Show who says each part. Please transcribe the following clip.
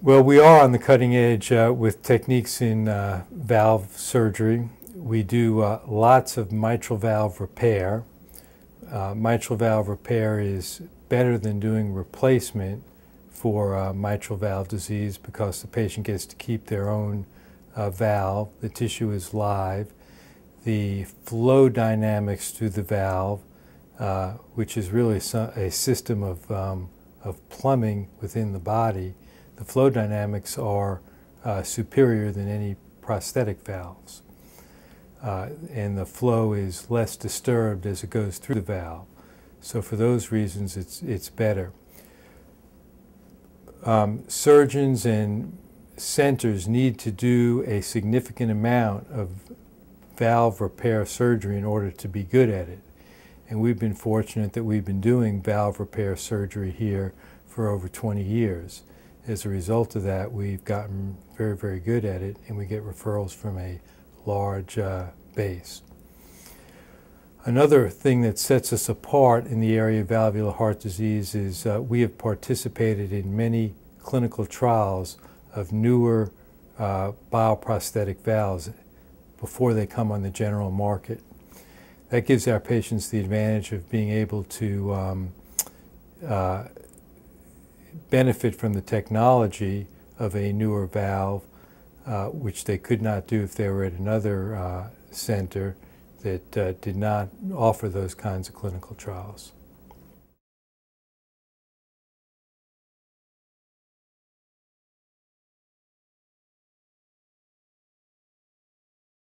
Speaker 1: Well, we are on the cutting edge uh, with techniques in uh, valve surgery. We do uh, lots of mitral valve repair. Uh, mitral valve repair is better than doing replacement for uh, mitral valve disease because the patient gets to keep their own uh, valve. The tissue is live. The flow dynamics through the valve, which is really a system of, um, of plumbing within the body, the flow dynamics are uh, superior than any prosthetic valves. Uh, and the flow is less disturbed as it goes through the valve. So for those reasons, it's, it's better um, surgeons and centers need to do a significant amount of valve repair surgery in order to be good at it. And we've been fortunate that we've been doing valve repair surgery here for over 20 years. As a result of that, we've gotten very, very good at it, and we get referrals from a large uh, base. Another thing that sets us apart in the area of valvular heart disease is uh, we have participated in many clinical trials of newer uh, bioprosthetic valves before they come on the general market. That gives our patients the advantage of being able to um, uh, benefit from the technology of a newer valve, uh, which they could not do if they were at another uh, center that uh, did not offer those kinds of clinical trials.